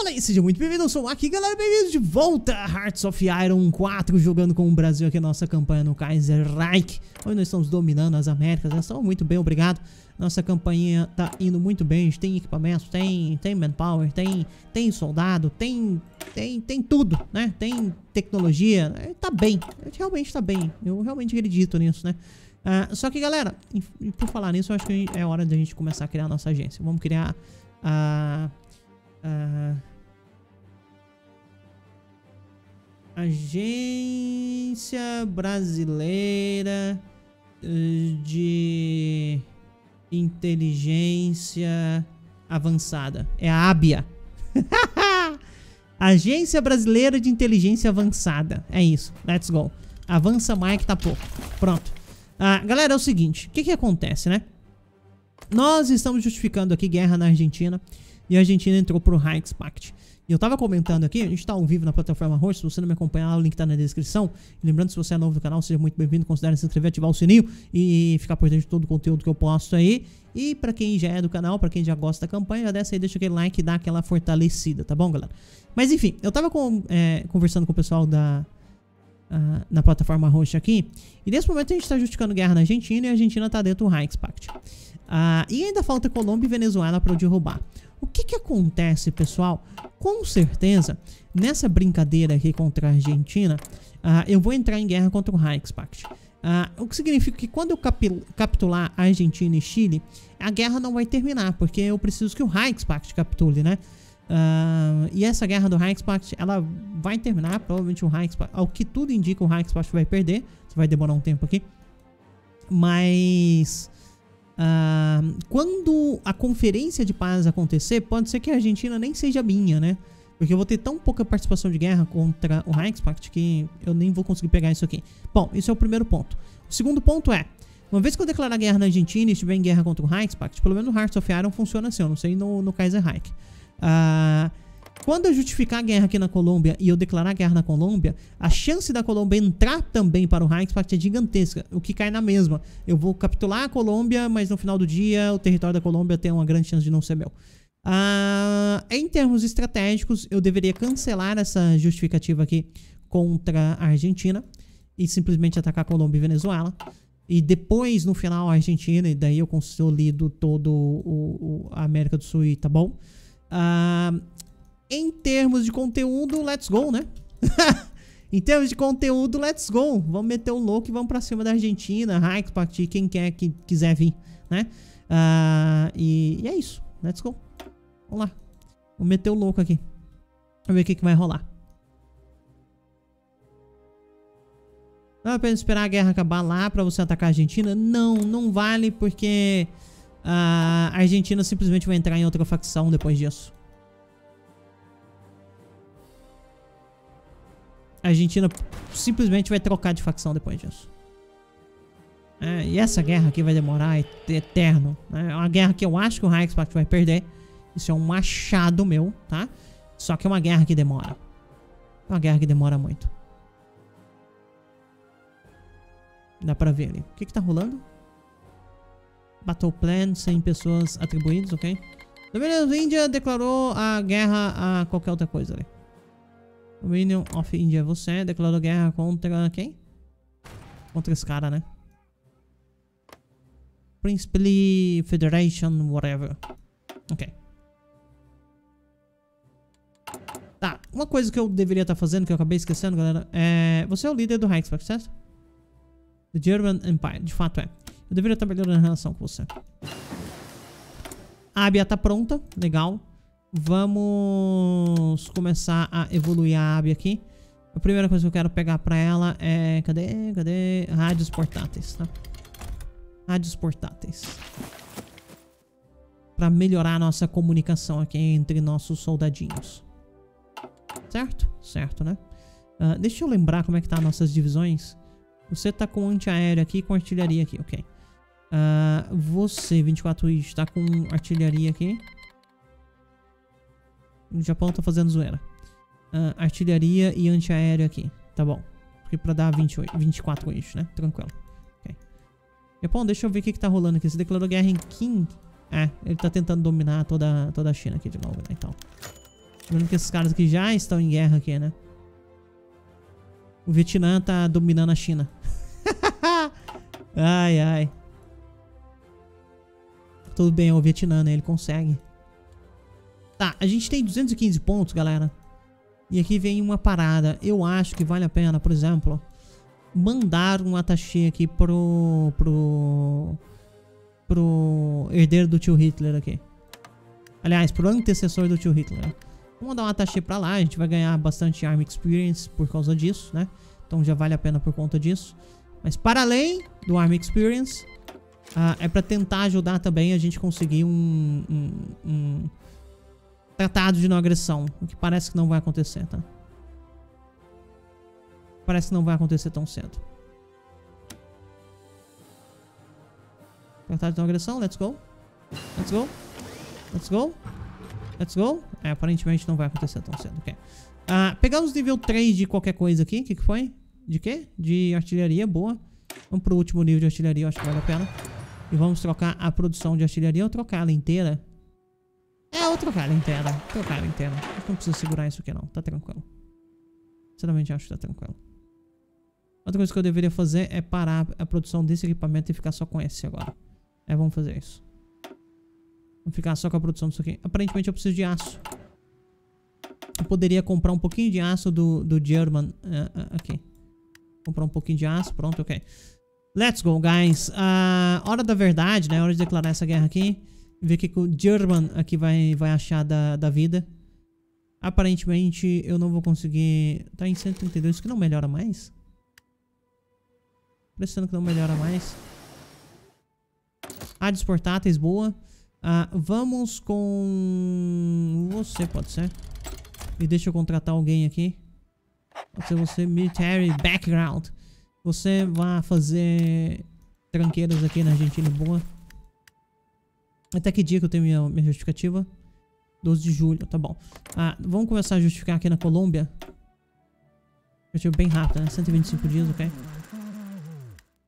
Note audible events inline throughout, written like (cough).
Olá aí, seja muito bem-vindo, eu sou o Aki, galera, bem-vindos de volta a Hearts of Iron 4, jogando com o Brasil aqui na nossa campanha no Kaiser Reich, onde nós estamos dominando as Américas, nós estamos muito bem, obrigado, nossa campanha tá indo muito bem, a gente tem equipamento, tem, tem manpower, tem, tem soldado, tem, tem, tem tudo, né, tem tecnologia, né? tá bem, a realmente tá bem, eu realmente acredito nisso, né. Uh, só que, galera, por falar nisso, eu acho que é hora da gente começar a criar a nossa agência, vamos criar a... Uh, Agência Brasileira eh, de Inteligência Avançada. É a ABIA. (laughs) Agência Brasileira de Inteligência Avançada. É isso. Let's go. Avança Mike tá pouco. Pronto. Ah, galera, é o seguinte. O que que acontece, né? Nós estamos justificando aqui guerra na Argentina. E a Argentina entrou pro Reichspakt. E eu tava comentando aqui, a gente tá ao vivo na plataforma Roxo, se você não me acompanhar, o link tá na descrição. E lembrando, se você é novo no canal, seja muito bem-vindo, considere se inscrever, ativar o sininho e ficar por dentro de todo o conteúdo que eu posto aí. E pra quem já é do canal, pra quem já gosta da campanha, já desce aí, deixa aquele like e dá aquela fortalecida, tá bom, galera? Mas enfim, eu tava com, é, conversando com o pessoal da, Uh, na plataforma roxa aqui. E nesse momento a gente está justificando guerra na Argentina e a Argentina está dentro do Reichspakt. Uh, e ainda falta Colômbia e Venezuela para eu derrubar. O que que acontece, pessoal? Com certeza, nessa brincadeira aqui contra a Argentina, uh, eu vou entrar em guerra contra o Reichspakt. Uh, o que significa que quando eu capitular a Argentina e Chile, a guerra não vai terminar, porque eu preciso que o Reichspakt capitule, né? Uh, e essa guerra do Reichspakt, ela vai terminar, provavelmente o Reichspakt, ao que tudo indica, o Reichspakt vai perder, isso vai demorar um tempo aqui. Mas Uh, quando a conferência de paz acontecer, pode ser que a Argentina nem seja minha, né? Porque eu vou ter tão pouca participação de guerra contra o Reichspakt que eu nem vou conseguir pegar isso aqui. Bom, isso é o primeiro ponto. O segundo ponto é, uma vez que eu declarar guerra na Argentina e estiver em guerra contra o Reichspakt, pelo menos o Hearts of Iron funciona assim, eu não sei no, no Kaiser Reich. Uh, quando eu justificar a guerra aqui na Colômbia e eu declarar guerra na Colômbia, a chance da Colômbia entrar também para o Reichspakt é gigantesca, o que cai na mesma. Eu vou capitular a Colômbia, mas no final do dia o território da Colômbia tem uma grande chance de não ser meu. Ah, em termos estratégicos, eu deveria cancelar essa justificativa aqui contra a Argentina e simplesmente atacar Colômbia e Venezuela. E depois, no final, a Argentina, e daí eu consolido todo o, o a América do Sul, tá bom? Uh, em termos de conteúdo, let's go, né? (laughs) em termos de conteúdo, let's go. Vamos meter o louco e vamos pra cima da Argentina, Reichspakt, quem quer que quiser vir, né? Uh, e, e, é isso. Let's go. Vamos lá. Vamos meter o louco aqui. Vamos ver o que, que vai rolar. Não é esperar a guerra acabar lá pra você atacar a Argentina? Não, não vale porque uh, a Argentina simplesmente vai entrar em outra facção depois disso. A Argentina simplesmente vai trocar de facção depois disso. É, e essa guerra aqui vai demorar eterno. Né? É uma guerra que eu acho que o Reichspakt vai perder. Isso é um machado meu, tá? Só que é uma guerra que demora. É uma guerra que demora muito. Dá pra ver ali. O que que tá rolando? Battle Plan, 100 pessoas atribuídas, ok? Beleza, a Índia declarou a guerra a qualquer outra coisa ali. Dominion of India, você declarou guerra contra quem? Contra esse cara, né? Principally Federation, whatever. Ok. Tá, uma coisa que eu deveria estar tá fazendo, que eu acabei esquecendo, galera, é... Você é o líder do Reichswehr, certo? The German Empire, de fato é. Eu deveria estar tá melhorando a relação com você. A Abia tá pronta, legal. Vamos começar a evoluir a ave aqui. A primeira coisa que eu quero pegar pra ela é... Cadê? Cadê? Rádios portáteis, tá? Rádios portáteis. Pra melhorar a nossa comunicação aqui entre nossos soldadinhos. Certo? Certo, né? Uh, deixa eu lembrar como é que tá nossas divisões. Você tá com antiaéreo aqui e com artilharia aqui, ok. Uh, você, 24 isso, tá com artilharia aqui. O Japão tá fazendo zoeira. Uh, artilharia e antiaéreo aqui. Tá bom. Porque pra dar 28, 24 eixos, né? Tranquilo. Okay. Japão, deixa eu ver o que, que tá rolando aqui. Você declarou guerra em Qing? É, ele tá tentando dominar toda, toda a China aqui de novo, né? Então. Lembrando que esses caras aqui já estão em guerra aqui, né? O Vietnã tá dominando a China. (laughs) ai, ai. Tudo bem, é o Vietnã, né? Ele consegue. Tá, a gente tem 215 pontos, galera. E aqui vem uma parada. Eu acho que vale a pena, por exemplo, mandar um attaché aqui pro... pro... pro herdeiro do tio Hitler aqui. Aliás, pro antecessor do tio Hitler. Vamos mandar um attaché pra lá, a gente vai ganhar bastante Army Experience por causa disso, né? Então já vale a pena por conta disso. Mas para além do Army Experience, uh, é pra tentar ajudar também a gente conseguir um, um, um tratado de não agressão. O que parece que não vai acontecer, tá? Parece que não vai acontecer tão cedo. Tratado de não agressão, let's go. Let's go. Let's go. Let's go. É, aparentemente não vai acontecer tão cedo. Ok. Uh, pegamos nível 3 de qualquer coisa aqui. O que, que foi? De quê? De artilharia. Boa. Vamos pro último nível de artilharia. Acho que vale a pena. E vamos trocar a produção de artilharia. Ou trocar ela inteira. É, ou trocar ela inteira. Trocar inteira. Não precisa segurar isso aqui não. Tá tranquilo. Sinceramente acho que tá tranquilo. Outra coisa que eu deveria fazer é parar a produção desse equipamento e ficar só com esse agora. É, vamos fazer isso. Vamos ficar só com a produção disso aqui. Aparentemente eu preciso de aço. Eu poderia comprar um pouquinho de aço do, do German. Uh, uh, aqui. Comprar um pouquinho de aço. Pronto, ok. Let's go, guys. Uh, hora da verdade, né? Hora de declarar essa guerra aqui. Ver o que, que o German aqui vai, vai achar da, da vida. Aparentemente eu não vou conseguir... Tá em 132, isso que não melhora mais? Parecendo que não melhora mais. Áreas portáteis, boa. Ah, vamos com... Você, pode ser. E deixa eu contratar alguém aqui. Pode ser você, Military Background. Você vai fazer tranqueiras aqui na Argentina, boa. Até que dia que eu tenho minha, minha justificativa? 12 de julho, tá bom. Ah, vamos começar a justificar aqui na Colômbia. Justificativa bem rápido, né? 125 dias, ok?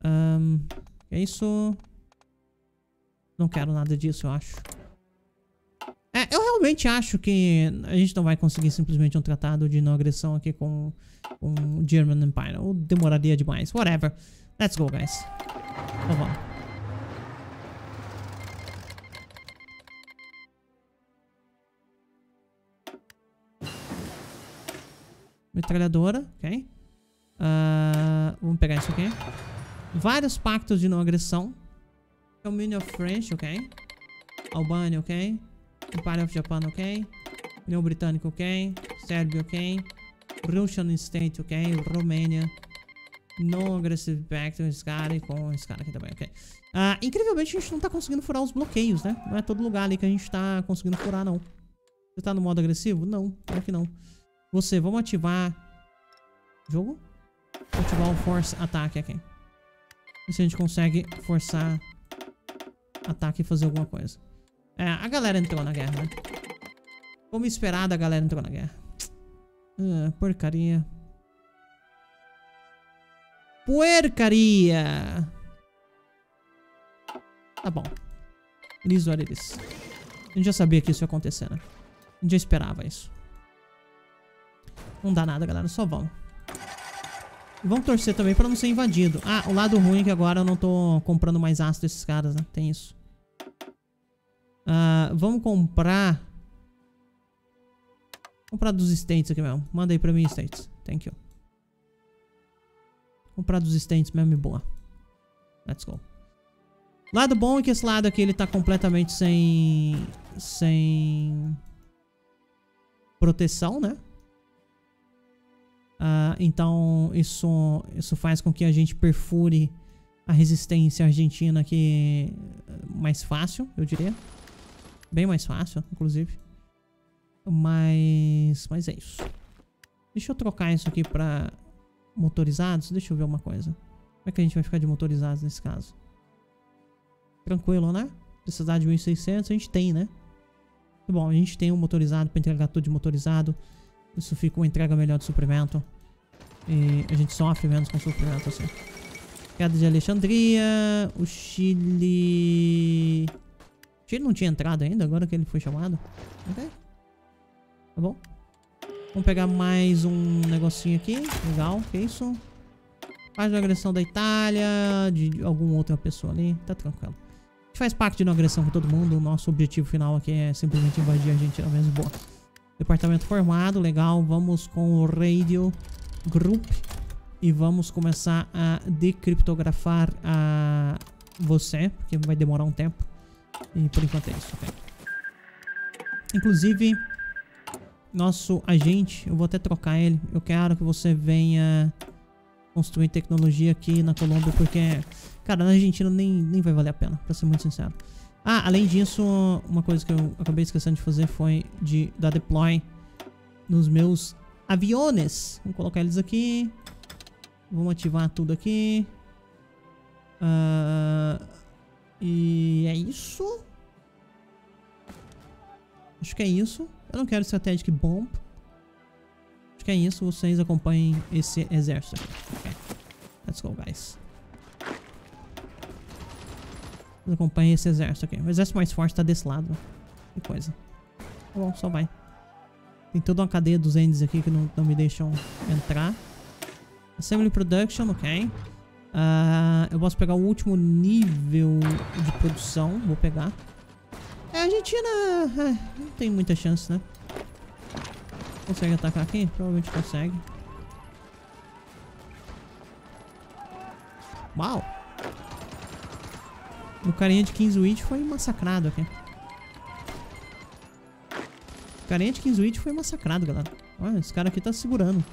Um, é isso... Não quero nada disso, eu acho. É, eu realmente acho que a gente não vai conseguir simplesmente um tratado de não agressão aqui com, com o German Empire. Ou demoraria demais. Whatever. Let's go, guys. Então vamos. Metralhadora, ok. Uh, vamos pegar isso aqui. Vários pactos de não agressão. Communion of French, ok. Albânia, ok. Empire of Japan, ok. União Britânica, ok. Sérvia, ok. Russian State, ok. Romênia. No Aggressive Pact esse cara e com esse cara aqui também, ok. Uh, incrivelmente a gente não tá conseguindo furar os bloqueios, né? Não é todo lugar ali que a gente tá conseguindo furar, não. Você tá no modo agressivo? Não, claro que não. Você, vamos ativar... Jogo? Ativar o Force Ataque aqui. E se a gente consegue forçar ataque e fazer alguma coisa. É, a galera entrou na guerra, né? Como esperado, a galera entrou na guerra. Ah, porcaria. Porcaria! Tá bom. Eles. A gente já sabia que isso ia acontecer, né? A gente já esperava isso. Não dá nada, galera. Só vamos. Vamos torcer também pra não ser invadido. Ah, o lado ruim é que agora eu não tô comprando mais aço desses caras, né? Tem isso. Uh, vamos comprar... Comprar dos States aqui mesmo. Manda aí pra mim, States. Thank you. Comprar dos States mesmo e boa. Let's go. Lado bom é que esse lado aqui ele tá completamente sem... Sem... Proteção, né? Uh, então isso, isso faz com que a gente perfure a resistência argentina aqui mais fácil, eu diria. Bem mais fácil, inclusive. Mas, mas é isso. Deixa eu trocar isso aqui pra motorizados. Deixa eu ver uma coisa. Como é que a gente vai ficar de motorizados nesse caso? Tranquilo, né? Precisar de 1.600 a gente tem, né? Tá bom, a gente tem um motorizado para entregar tudo de motorizado. Isso fica uma entrega melhor de suprimento. E a gente sofre menos com suprimento assim. Queda de Alexandria. O Chile... O Chile não tinha entrado ainda, agora que ele foi chamado. Ok. Tá bom. Vamos pegar mais um negocinho aqui. Legal, que isso? Faz de agressão da Itália, de alguma outra pessoa ali. Tá tranquilo. A gente faz parte de uma agressão com todo mundo. O nosso objetivo final aqui é simplesmente invadir a Argentina mesmo. Boa. Departamento formado, legal. Vamos com o Radio Group. E vamos começar a decriptografar a você, porque vai demorar um tempo. E por enquanto é isso, ok. Inclusive, nosso agente, eu vou até trocar ele. Eu quero que você venha construir tecnologia aqui na Colômbia, porque, cara, na Argentina nem, nem vai valer a pena, pra ser muito sincero. Ah, além disso, uma coisa que eu acabei esquecendo de fazer foi de dar deploy nos meus aviones. Vamos colocar eles aqui. Vamos ativar tudo aqui. Uh, e é isso. Acho que é isso. Eu não quero Strategic Bomb. Acho que é isso. Vocês acompanhem esse exército aqui. Okay. Let's go, guys. Acompanhem esse exército aqui. O exército mais forte tá desse lado. Que coisa. Tá bom, só vai. Tem toda uma cadeia dos ends aqui que não, não me deixam entrar. Assembly Production, ok. Uh, eu posso pegar o último nível de produção. Vou pegar. É, a Argentina é, não tem muita chance, né? Consegue atacar aqui? Provavelmente consegue. Uau! O carinha de Kingswitch foi massacrado aqui. O carinha de Kingswitch foi massacrado, galera. Olha, esse cara aqui tá segurando.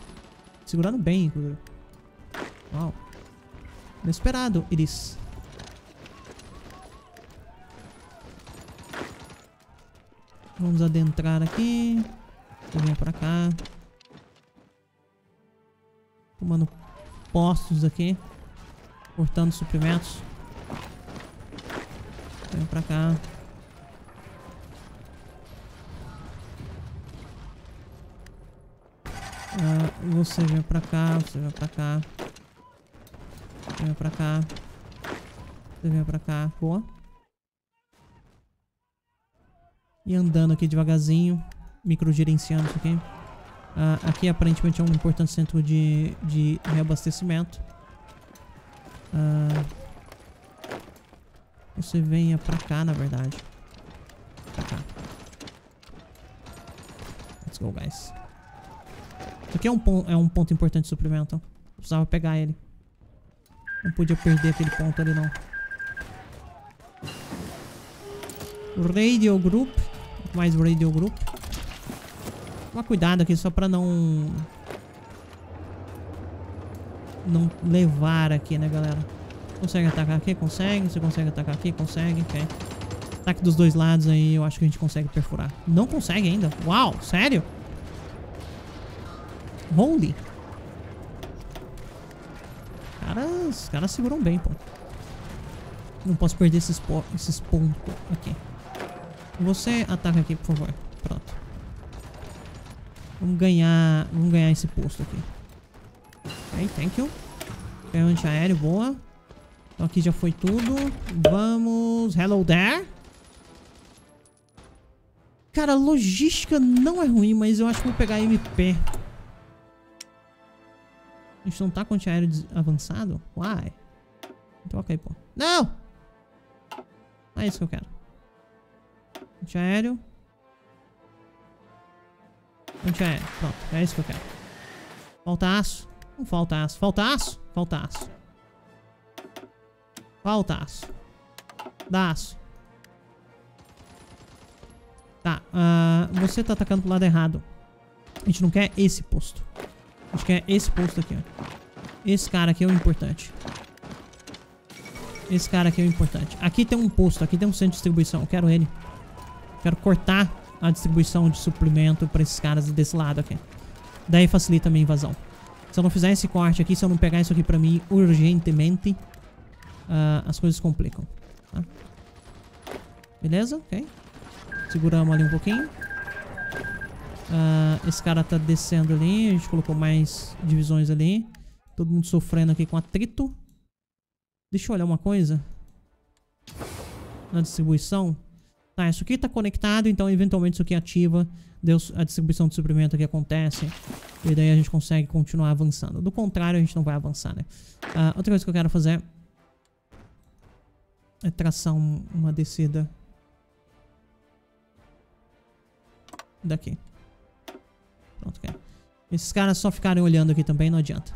Segurando bem, inclusive. Uau. Inesperado, Iris. Vamos adentrar aqui. Vem pra cá. Tomando postos aqui. Cortando suprimentos. Vem pra cá. Ah, você vem pra cá, você vem pra cá. Você vem pra cá. Você vem pra cá. Boa. E andando aqui devagarzinho. Microgerenciando isso aqui. Ah, aqui aparentemente é um importante centro de, de reabastecimento. Ah, você venha pra cá, na verdade. Pra cá. Let's go, guys. Aqui é um, é um ponto importante de suprimento. Precisava pegar ele. Não podia perder aquele ponto ali, não. Radio Group. Mais Radio Group. Toma cuidado aqui só pra não... Não levar aqui, né, galera? Consegue atacar aqui? Consegue. Você consegue atacar aqui? Consegue. Ok. Ataque dos dois lados aí, eu acho que a gente consegue perfurar. Não consegue ainda. Uau, sério? Holy. Caras, caras seguram bem, pô. Não posso perder esses, esses pontos aqui. Você ataca aqui, por favor. Pronto. Vamos ganhar, vamos ganhar esse posto aqui. Ok, thank you. Ganhou antiaéreo, boa. Então aqui já foi tudo. Vamos... Hello there. Cara, logística não é ruim, mas eu acho que vou pegar MP. A gente não tá com antiaéreo avançado? Uai. Então ok, pô. Não! Não é isso que eu quero. Antiaéreo. Antiaéreo. Pronto, é isso que eu quero. Falta aço. Não falta aço. Falta aço? Falta aço. Falta aço. Dá aço. Tá. Uh, você tá atacando pro lado errado. A gente não quer esse posto. A gente quer esse posto aqui, ó. Esse cara aqui é o importante. Esse cara aqui é o importante. Aqui tem um posto, aqui tem um centro de distribuição. Eu quero ele. Quero cortar a distribuição de suprimento pra esses caras desse lado aqui. Daí facilita a minha invasão. Se eu não fizer esse corte aqui, se eu não pegar isso aqui pra mim urgentemente, uh, as coisas complicam. Tá? Beleza? Ok. Seguramos ali um pouquinho. Uh, esse cara tá descendo ali. A gente colocou mais divisões ali. Todo mundo sofrendo aqui com atrito. Deixa eu olhar uma coisa. Na distribuição. Tá, isso aqui tá conectado, então eventualmente isso aqui ativa Deus, a distribuição de suprimento aqui acontece. E daí a gente consegue continuar avançando. Do contrário, a gente não vai avançar, né? Uh, outra coisa que eu quero fazer é traçar um, uma descida daqui. Pronto, ok. Esses caras só ficarem olhando aqui também não adianta.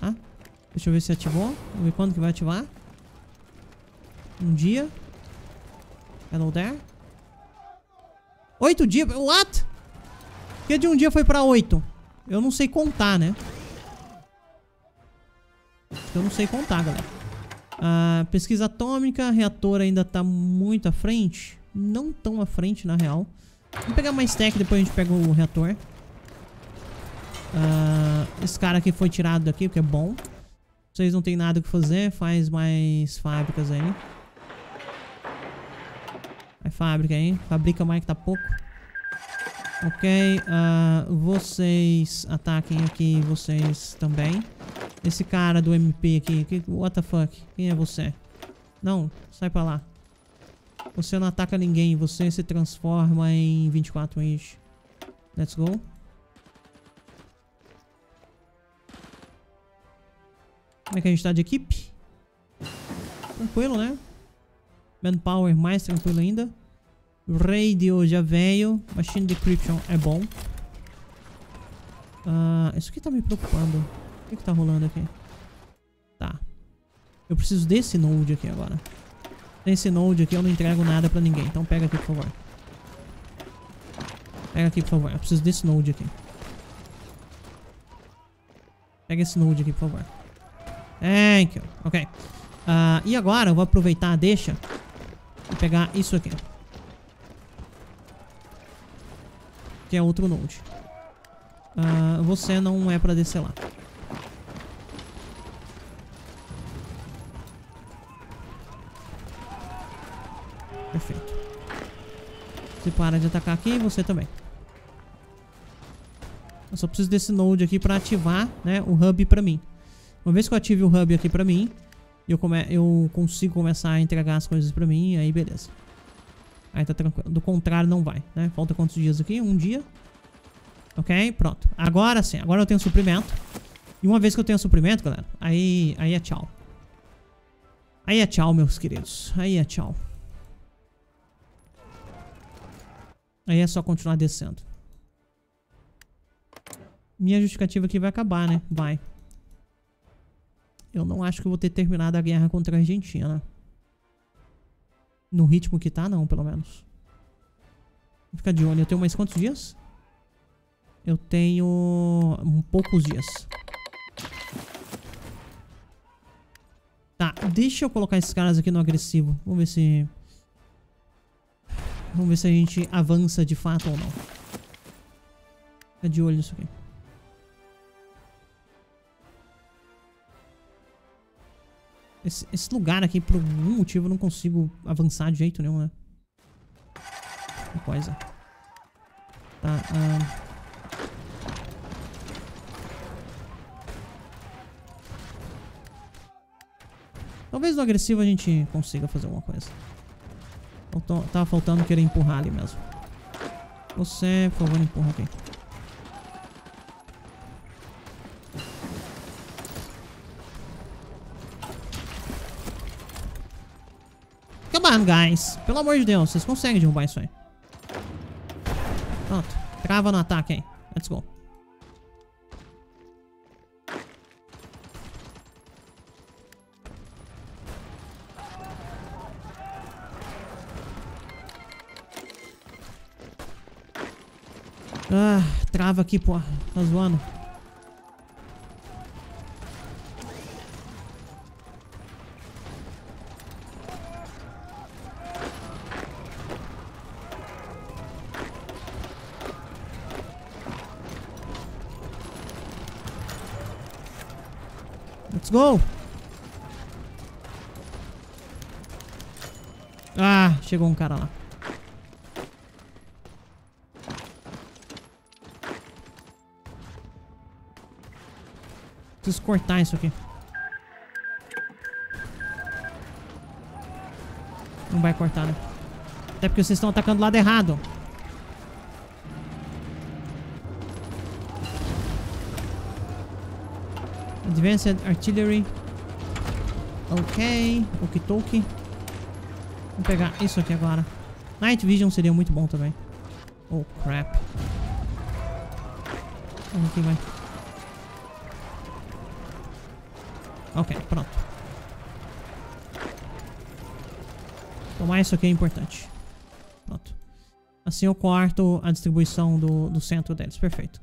Ah, deixa eu ver se ativou. Vamos ver quando que vai ativar. Um dia. Hello there. Oito dias? What? Porque de um dia foi pra oito? Eu não sei contar, né? Eu não sei contar, galera. A pesquisa atômica, reator ainda tá muito à frente. Não tão à frente, na real. Vamos pegar mais tech, depois a gente pega o reator. Uh, esse cara aqui foi tirado daqui, o que é bom. Vocês não tem nada que fazer, faz mais fábricas aí. É fábrica aí. Fabrica mais que tá pouco. Ok. Uh, vocês ataquem aqui. Vocês também. Esse cara do MP aqui. Que, what the fuck? Quem é você? Não. Sai pra lá. Você não ataca ninguém. Você se transforma em 24 inch. Let's go. Como é que a gente tá de equipe? Tranquilo, né? Manpower mais tranquilo ainda. Radio já veio. Machine Decryption é bom. Uh, isso aqui tá me preocupando. O que, que tá rolando aqui? Tá. Eu preciso desse node aqui agora. Esse node aqui eu não entrego nada pra ninguém. Então pega aqui, por favor. Pega aqui, por favor. Eu preciso desse node aqui. Pega esse node aqui, por favor. Thank you. Ok. Uh, e agora eu vou aproveitar a deixa e pegar isso aqui. Que é outro node. Uh, você não é pra descer lá. Você para de atacar aqui e você também. Eu só preciso desse node aqui pra ativar né, o hub pra mim. Uma vez que eu ative o hub aqui pra mim, eu, come eu consigo começar a entregar as coisas pra mim, aí beleza. Aí tá tranquilo. Do contrário, não vai, né? Falta quantos dias aqui? Um dia. Ok, pronto. Agora sim, agora eu tenho suprimento. E uma vez que eu tenho suprimento, galera, aí, aí é tchau. Aí é tchau, meus queridos. Aí é tchau. Aí é só continuar descendo. Minha justificativa aqui vai acabar, né? Vai. Eu não acho que eu vou ter terminado a guerra contra a Argentina. No ritmo que tá, não, pelo menos. Vou ficar de olho. Eu tenho mais quantos dias? Eu tenho... Um, poucos dias. Tá, deixa eu colocar esses caras aqui no agressivo. Vamos ver se... Vamos ver se a gente avança de fato ou não. Fica de olho nisso aqui. Esse, esse, lugar aqui, por algum motivo, eu não consigo avançar de jeito nenhum, né? Que coisa. Tá, uh... Talvez no agressivo a gente consiga fazer alguma coisa. Faltou, tava faltando querer empurrar ali mesmo. Você, por favor, empurra aqui. on, guys. Pelo amor de Deus, vocês conseguem derrubar isso aí. Pronto. Trava no ataque aí. Let's go. Trava aqui, pô. Tá zoando. Let's go. Ah, chegou um cara lá. Preciso cortar isso aqui. Não vai cortar, né? Até porque vocês estão atacando do lado errado. Advanced Artillery. Ok. Okidoki. Vamos pegar isso aqui agora. Night Vision seria muito bom também. Oh, crap. Vamos aqui, vai. Ok, pronto. Tomar isso aqui é importante. Pronto. Assim eu corto a distribuição do, do centro deles. Perfeito.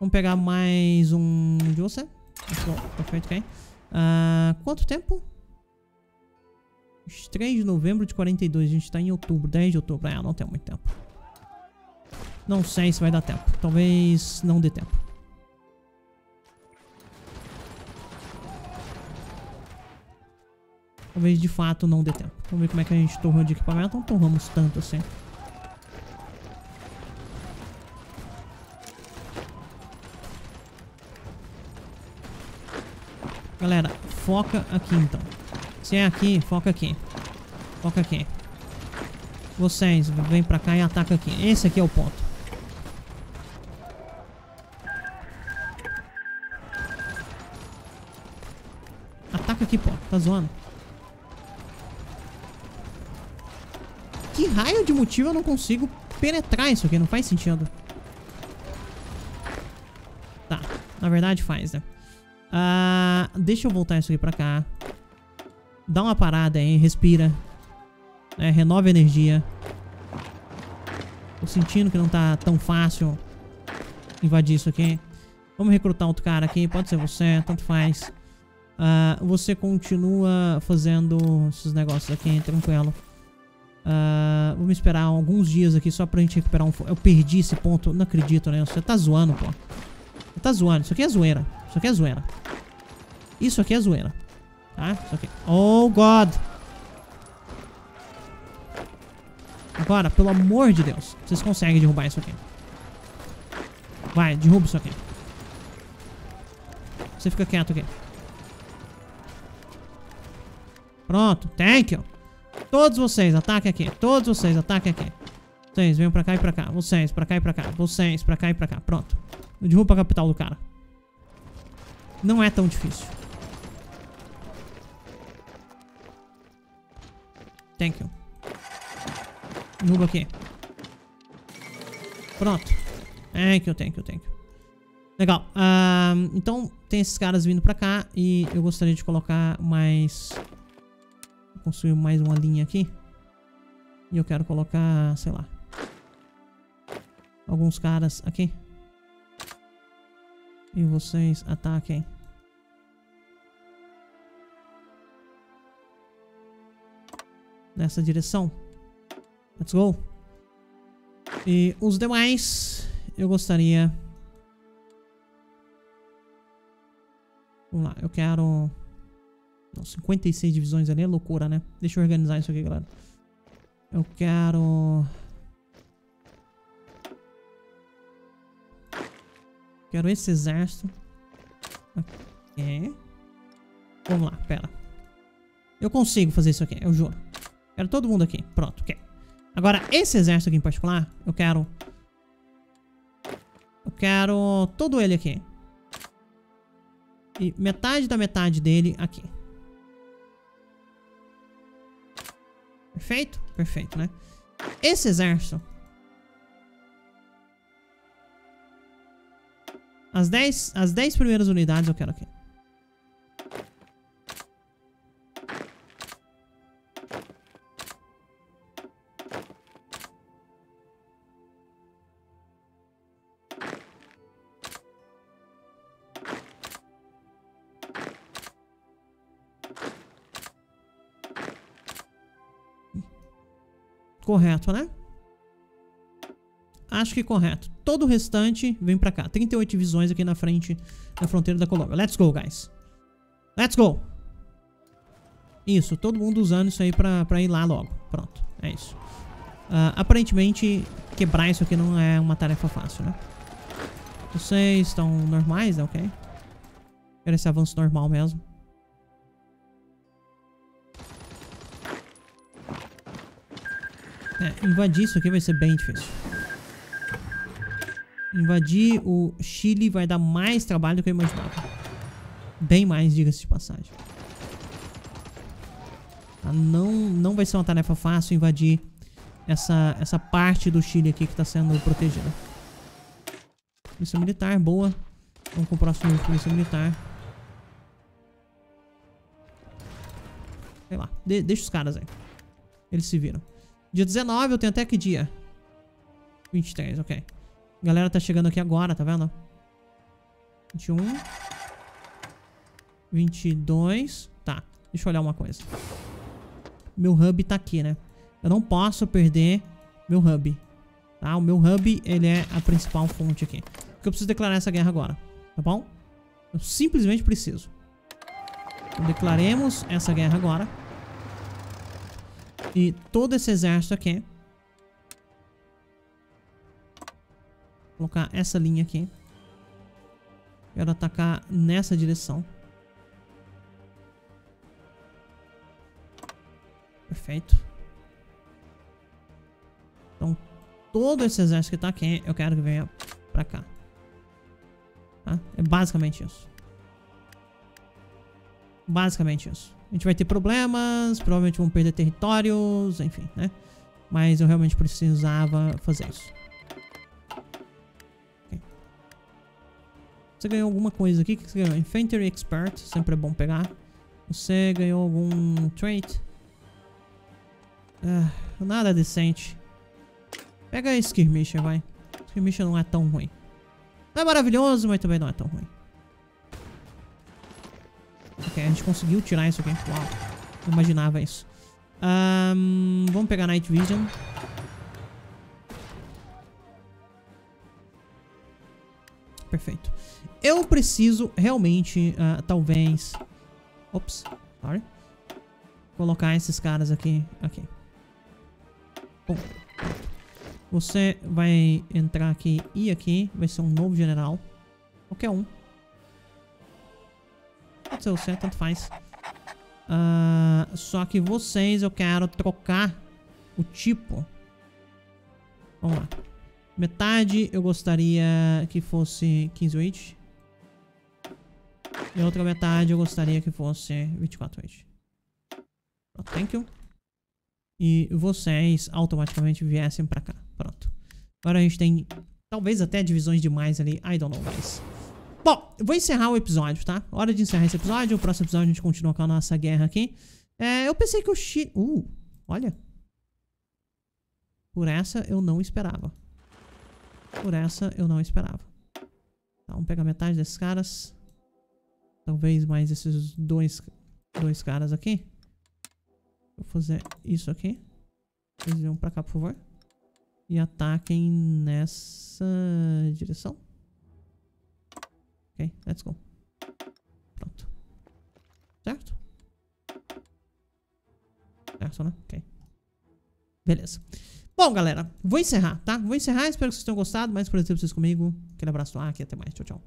Vamos pegar mais um de você. Perfeito, ok. Uh, quanto tempo? 3 de novembro de 42. A gente tá em outubro. 10 de outubro. É, não tem muito tempo. Não sei se vai dar tempo. Talvez não dê tempo. Talvez de fato não dê tempo. Vamos ver como é que a gente torrou de equipamento. Não torramos tanto assim. Galera, foca aqui então. Se é aqui, foca aqui. Foca aqui. Vocês, vem pra cá e ataca aqui. Esse aqui é o ponto. Ataca aqui, pô. Tá zoando. Que raio de motivo eu não consigo penetrar isso aqui? Não faz sentido. Tá. Na verdade faz, né? Uh, deixa eu voltar isso aqui pra cá. Dá uma parada aí, respira. É, renova energia. Tô sentindo que não tá tão fácil invadir isso aqui. Vamos recrutar outro cara aqui. Pode ser você, tanto faz. Uh, você continua fazendo esses negócios aqui, tranquilo. Uh, vamos esperar alguns dias aqui só pra gente recuperar um... Eu perdi esse ponto, não acredito, né? Você tá zoando, pô. Você tá zoando, isso aqui é zoeira. Isso aqui é zoeira. Isso aqui é zoeira. Tá? Isso aqui. Oh, God. Agora, pelo amor de Deus. Vocês conseguem derrubar isso aqui. Vai, derruba isso aqui. Você fica quieto aqui. Pronto. Thank you. Todos vocês, ataquem aqui. Todos vocês, ataquem aqui. Vocês, venham pra cá e pra cá. Vocês, pra cá e pra cá. Vocês, pra cá e pra cá. Pronto. Derruba a capital do cara. Não é tão difícil. Thank you. Nuba aqui. Pronto. Thank you, thank you, thank you. Legal. Um, então, tem esses caras vindo pra cá. E eu gostaria de colocar mais... Construir mais uma linha aqui. E eu quero colocar, sei lá... Alguns caras aqui. E vocês ataquem. Nessa direção. Let's go. E os demais, eu gostaria... Vamos lá, eu quero... Não, 56 divisões ali é loucura, né? Deixa eu organizar isso aqui, galera. Eu quero... Quero esse exército. Ok. Vamos lá, pera. Eu consigo fazer isso aqui, eu juro. Quero todo mundo aqui. Pronto, ok. Agora, esse exército aqui em particular, eu quero... Eu quero todo ele aqui. E metade da metade dele aqui. Perfeito? Perfeito, né? Esse exército As 10, as 10 primeiras unidades eu quero aqui. Correto, né? Acho que correto. Todo o restante vem pra cá. 38 divisões aqui na frente da fronteira da Colômbia. Let's go, guys. Let's go. Isso, todo mundo usando isso aí pra, pra ir lá logo. Pronto, é isso. Uh, aparentemente, quebrar isso aqui não é uma tarefa fácil, né? Vocês estão normais, né? Ok. Quero esse avanço normal mesmo. É, invadir isso aqui vai ser bem difícil. Invadir o Chile vai dar mais trabalho do que eu imaginava. Bem mais, diga-se de passagem. Tá? Não, não vai ser uma tarefa fácil invadir essa, essa parte do Chile aqui que está sendo protegida. Polícia militar, boa. Vamos com o próximo polícia militar. Sei lá. De deixa os caras aí. Eles se viram. Dia 19, eu tenho até que dia? 23, ok. A galera tá chegando aqui agora, tá vendo? 21. 22. Tá, deixa eu olhar uma coisa. Meu hub tá aqui, né? Eu não posso perder meu hub. Tá? O meu hub, ele é a principal fonte aqui. Porque eu preciso declarar essa guerra agora. Tá bom? Eu simplesmente preciso. Então, declaremos essa guerra agora. E todo esse exército aqui. Colocar essa linha aqui. Quero atacar nessa direção. Perfeito. Então, todo esse exército que tá aqui, eu quero que venha pra cá. Tá? É basicamente isso. Basicamente isso. A gente vai ter problemas, provavelmente vamos perder territórios, enfim, né? Mas eu realmente precisava fazer isso. Okay. Você ganhou alguma coisa aqui? O que você ganhou? Infantry Expert, sempre é bom pegar. Você ganhou algum trait? Ah, nada decente. Pega a Skirmisher, vai. Skirmisher não é tão ruim. Não é maravilhoso, mas também não é tão ruim. Ok, a gente conseguiu tirar isso aqui. Uau. Não imaginava isso. Um, vamos pegar Night Vision. Perfeito. Eu preciso realmente, uh, talvez... Ops, sorry. Colocar esses caras aqui. Aqui. Bom. Você vai entrar aqui e aqui. Vai ser um novo general. Qualquer um. Você, tanto faz. Uh, só que vocês eu quero trocar o tipo. Vamos lá. Metade eu gostaria que fosse 15 weight. E a outra metade eu gostaria que fosse 24 weight. Thank you. E vocês automaticamente viessem pra cá. Pronto. Agora a gente tem talvez até divisões demais ali. I don't know, guys. Bom, eu vou encerrar o episódio, tá? Hora de encerrar esse episódio. O próximo episódio a gente continua com a nossa guerra aqui. É, eu pensei que o Chile... Uh, olha. Por essa eu não esperava. Por essa eu não esperava. Tá, vamos pegar metade desses caras. Talvez mais esses dois, dois caras aqui. Vou fazer isso aqui. Vocês venham pra cá, por favor. E ataquem nessa direção. Ok, let's go. Pronto. Certo? Certo, né? Ok. Beleza. Bom, galera, vou encerrar, tá? Vou encerrar, espero que vocês tenham gostado. Mais por exemplo, vocês comigo. Aquele abraço lá, aqui até mais. Tchau, tchau.